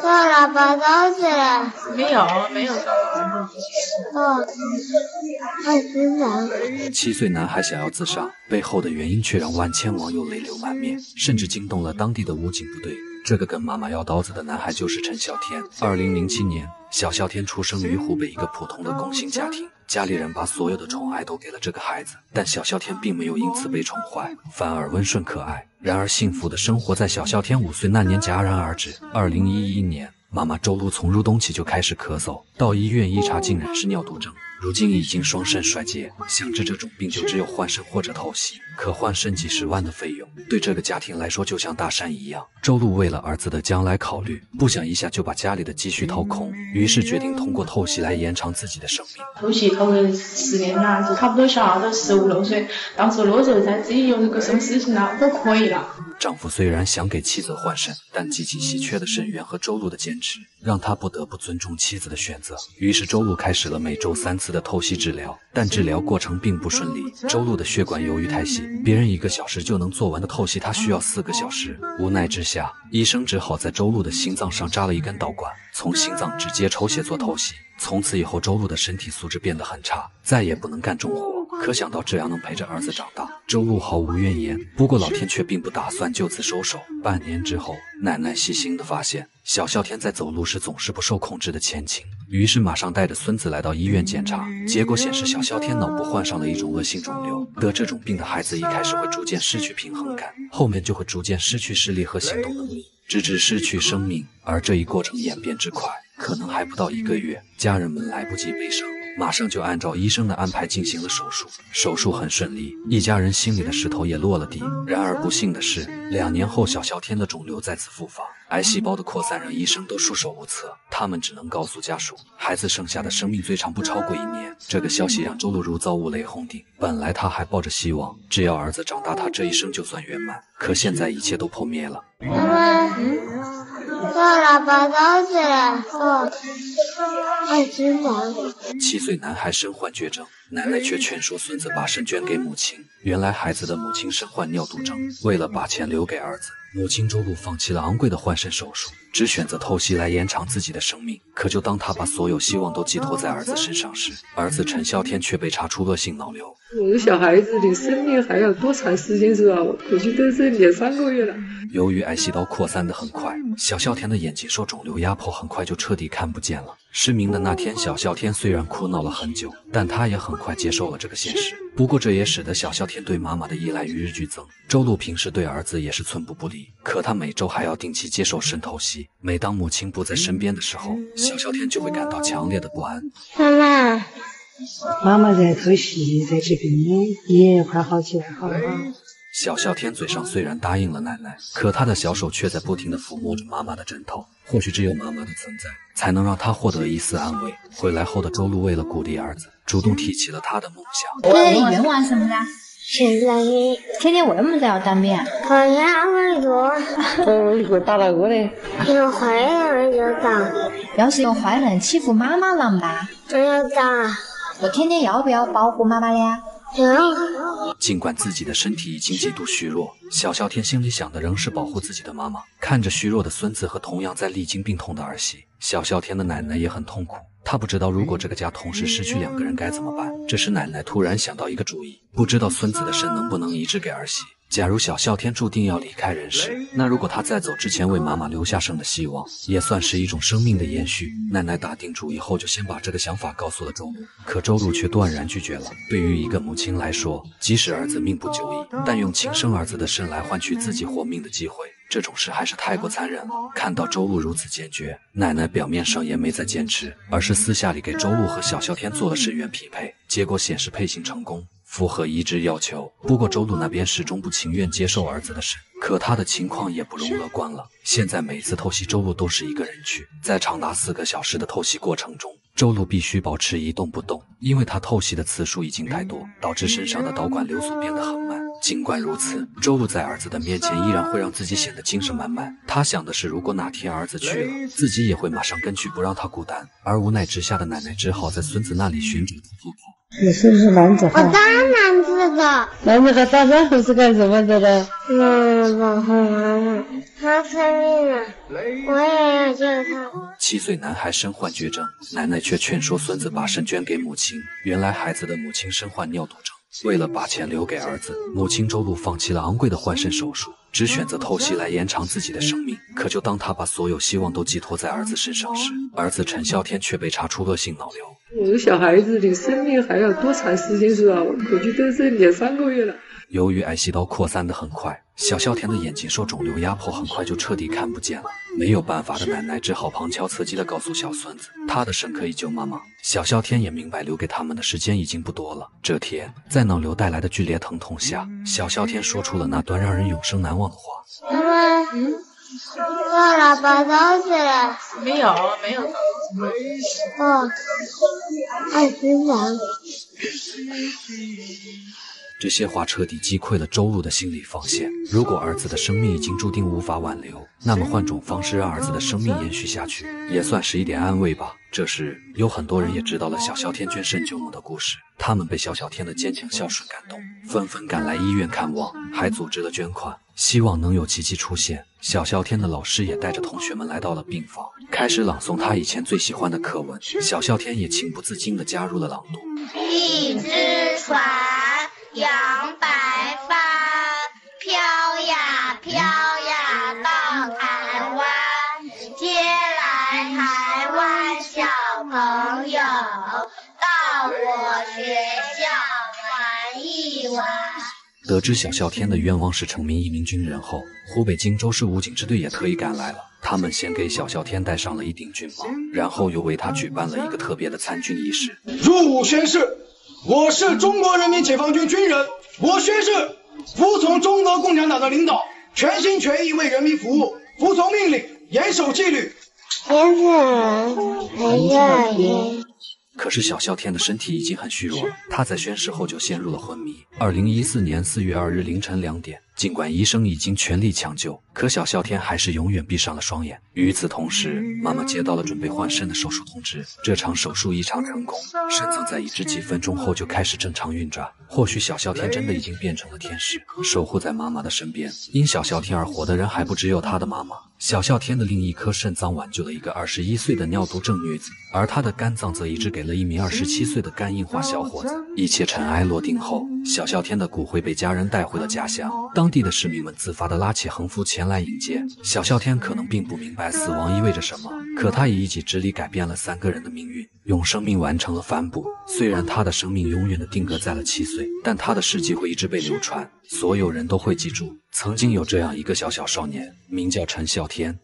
做了子了。没有，没有。哦，太自然。七岁男孩想要自杀，背后的原因却让万千网友泪流满面，甚至惊动了当地的武警部队。这个跟妈妈要刀子的男孩就是陈孝天。二零零七年，小孝天出生于湖北一个普通的工薪家庭，家里人把所有的宠爱都给了这个孩子，但小啸天并没有因此被宠坏，反而温顺可爱。然而，幸福的生活在小啸天五岁那年戛然而止。二零一一年。妈妈周露从入冬起就开始咳嗽，到医院一查，竟然是尿毒症。如今已经双肾衰竭，想治这种病就只有换肾或者透析，可换肾几十万的费用，对这个家庭来说就像大山一样。周璐为了儿子的将来考虑，不想一下就把家里的积蓄掏空，于是决定通过透析来延长自己的生命。透析透了十年了，就差不多小孩都十五六岁，到时候那时候再自己有那个什么事情了，都可以了。丈夫虽然想给妻子换肾，但极其稀缺的肾源和周璐的坚持，让他不得不尊重妻子的选择。于是周璐开始了每周三次的透析治疗，但治疗过程并不顺利。周路的血管由于太细，别人一个小时就能做完的透析，他需要四个小时。无奈之下，医生只好在周路的心脏上扎了一根导管，从心脏直接抽血做透析。从此以后，周路的身体素质变得很差，再也不能干重活。可想到这样能陪着儿子长大，周路毫无怨言。不过老天却并不打算就此收手。半年之后，奶奶细心的发现小啸天在走路时总是不受控制的前倾，于是马上带着孙子来到医院检查，结果显示小啸天脑部患上了一种恶性肿瘤。得这种病的孩子一开始会逐渐失去平衡感，后面就会逐渐失去视力和行动能力，直至失去生命。而这一过程演变之快，可能还不到一个月，家人们来不及悲伤。马上就按照医生的安排进行了手术，手术很顺利，一家人心里的石头也落了地。然而不幸的是，两年后小孝天的肿瘤再次复发，癌细胞的扩散让医生都束手无策，他们只能告诉家属，孩子剩下的生命最长不超过一年。这个消息让周露如遭五雷轰顶，本来她还抱着希望，只要儿子长大，她这一生就算圆满。可现在一切都破灭了。妈妈，了把刀子了，做。太吃了。七岁男孩身患绝症，奶奶却劝说孙子把肾捐给母亲。原来孩子的母亲身患尿毒症，为了把钱留给儿子，母亲周露放弃了昂贵的换肾手术，只选择透析来延长自己的生命。可就当她把所有希望都寄托在儿子身上时，儿子陈孝天却被查出恶性脑瘤。我的小孩子的生命还要多长时间是吧？我估计都是两三个月了。由于癌细胞扩散的很快，小孝天的眼睛受肿瘤压迫，很快就彻底看不见了。失明的那天，小孝天虽然哭闹了很久，但他也很快接受了这个现实。不过这也使得小孝天对妈妈的依赖与日俱增。周露平时对儿子也是寸步不离，可他每周还要定期接受肾透析。每当母亲不在身边的时候，小孝天就会感到强烈的不安。妈妈，妈妈在透析，在治病，也快好起来好了。小孝天嘴上虽然答应了奶奶，可他的小手却在不停地抚摸着妈妈的枕头。或许只有妈妈的存在，才能让他获得一丝安慰。回来后的周露为了鼓励儿子，主动提起了他的梦想。你的愿望是什么呢？现在你天天为什么子要当兵？考验很多，哦，你给我打哪个嘞？有坏人就打，要是有坏人欺负妈妈，啷办？就要打。我天天要不要保护妈妈的呀？尽管自己的身体已经极度虚弱，小孝天心里想的仍是保护自己的妈妈。看着虚弱的孙子和同样在历经病痛的儿媳，小孝天的奶奶也很痛苦。她不知道如果这个家同时失去两个人该怎么办。这时奶奶突然想到一个主意，不知道孙子的肾能不能移植给儿媳。假如小孝天注定要离开人世，那如果他在走之前为妈妈留下生的希望，也算是一种生命的延续。奶奶打定主意后，就先把这个想法告诉了周露，可周露却断然拒绝了。对于一个母亲来说，即使儿子命不久矣，但用亲生儿子的肾来换取自己活命的机会，这种事还是太过残忍了。看到周露如此坚决，奶奶表面上也没再坚持，而是私下里给周露和小孝天做了肾源匹配，结果显示配型成功。符合移植要求，不过周露那边始终不情愿接受儿子的肾，可他的情况也不容乐观了。现在每次透析，周露都是一个人去，在长达四个小时的透析过程中，周露必须保持一动不动，因为他透析的次数已经太多，导致身上的导管流速变得很慢。尽管如此，周露在儿子的面前依然会让自己显得精神满满。他想的是，如果哪天儿子去了，自己也会马上跟去，不让他孤单。而无奈之下的奶奶只好在孙子那里寻找后靠。你是不是男子汉我当然知道，男子汉大丈夫是干什么的呢？嗯，保护妈妈，她生病了，我也要救他。七岁男孩身患绝症，奶奶却劝说孙子把肾捐给母亲。原来孩子的母亲身患尿毒症，为了把钱留给儿子，母亲周露放弃了昂贵的换肾手术，只选择透析来延长自己的生命。可就当他把所有希望都寄托在儿子身上时，儿子陈啸天却被查出恶性脑瘤。我的小孩子的生命还要多长时间是吧？我估计都是两三个月了。由于癌细胞扩散的很快，小啸天的眼睛受肿瘤压迫，很快就彻底看不见了。没有办法的奶奶只好旁敲侧击地告诉小孙子，他的肾可以救妈妈。小啸天也明白留给他们的时间已经不多了。这天，在脑瘤带来的剧烈疼痛下，小啸天说出了那段让人永生难忘的话。妈妈，我老爸走死了，没有，没有。哦爱吃糖。这些话彻底击溃了周露的心理防线。如果儿子的生命已经注定无法挽留，那么换种方式让儿子的生命延续下去，也算是一点安慰吧。这时，有很多人也知道了小小天捐肾救母的故事，他们被小小天的坚强孝顺感动，纷纷赶来医院看望，还组织了捐款，希望能有奇迹出现。小啸天的老师也带着同学们来到了病房，开始朗诵他以前最喜欢的课文。小啸天也情不自禁地加入了朗读。一只船扬白帆，飘呀飘呀到台湾，接来台湾小朋友到我学校玩一玩。得知小啸天的愿望是成名一名军人后，湖北荆州市武警支队也特意赶来了。他们先给小啸天戴上了一顶军帽，然后又为他举办了一个特别的参军仪式。入伍宣誓，我是中国人民解放军军人，我宣誓服从中国共产党的领导，全心全意为人民服务，服从命令，严守纪律。可是小啸天的身体已经很虚弱了，他在宣誓后就陷入了昏迷。二零一四年四月二日凌晨两点，尽管医生已经全力抢救，可小啸天还是永远闭上了双眼。与此同时，妈妈接到了准备换肾的手术通知。这场手术异常成功，肾脏在移植几分钟后就开始正常运转。或许小啸天真的已经变成了天使，守护在妈妈的身边。因小啸天而活的人还不只有他的妈妈。小啸天的另一颗肾脏挽救了一个二十一岁的尿毒症女子，而他的肝脏则移植给了一名二十七岁的肝硬化小伙子。一切尘埃落定后，小啸天的骨灰被家人带回了家乡。当地的市民们自发地拉起横幅前来迎接。小啸天可能并不明白死亡意味着什么，可他以一己之力改变了三个人的命运，用生命完成了反哺。虽然他的生命永远的定格在了七岁，但他的事迹会一直被流传，所有人都会记住，曾经有这样一个小小少年，名叫陈啸天。